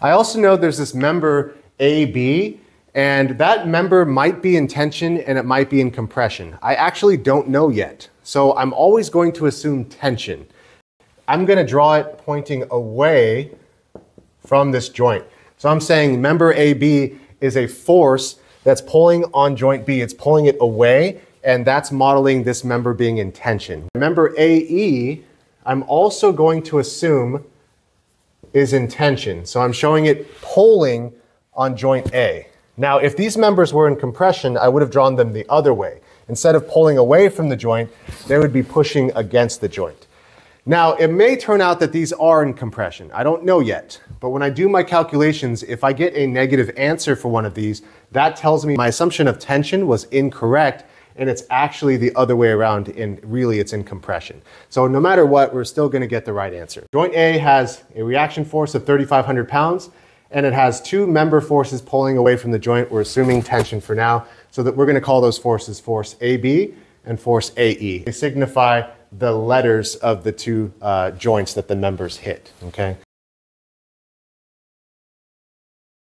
I also know there's this member AB, and that member might be in tension and it might be in compression. I actually don't know yet. So I'm always going to assume tension. I'm going to draw it pointing away from this joint. So I'm saying member AB is a force that's pulling on joint B. It's pulling it away, and that's modeling this member being in tension. Member AE, I'm also going to assume is in tension. So I'm showing it pulling on joint A. Now, if these members were in compression, I would have drawn them the other way. Instead of pulling away from the joint, they would be pushing against the joint. Now, it may turn out that these are in compression. I don't know yet. But when I do my calculations, if I get a negative answer for one of these, that tells me my assumption of tension was incorrect and it's actually the other way around and really it's in compression. So no matter what, we're still gonna get the right answer. Joint A has a reaction force of 3,500 pounds and it has two member forces pulling away from the joint. We're assuming tension for now, so that we're gonna call those forces force AB and force AE. They signify the letters of the two uh, joints that the members hit, okay?